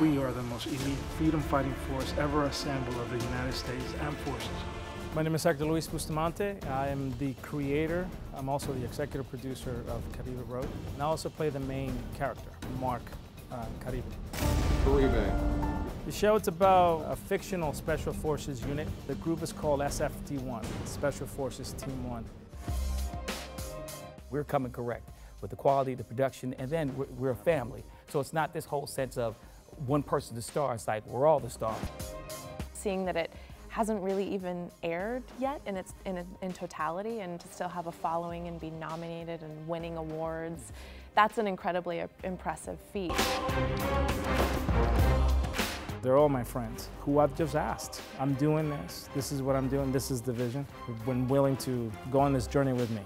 We are the most elite freedom fighting force ever assembled of the United States Armed Forces. My name is Hector Luis Bustamante. I am the creator. I'm also the executive producer of Caribe Road. And I also play the main character, Mark uh, Caribe. Caribe. The show is about a fictional Special Forces unit. The group is called SFT-1, Special Forces Team 1. We're coming correct with the quality, of the production, and then we're, we're a family. So it's not this whole sense of one person the star. It's like we're all the stars. Seeing that it hasn't really even aired yet in its in, in totality and to still have a following and be nominated and winning awards, that's an incredibly impressive feat. They're all my friends who I've just asked. I'm doing this. This is what I'm doing. This is the vision. Been willing to go on this journey with me.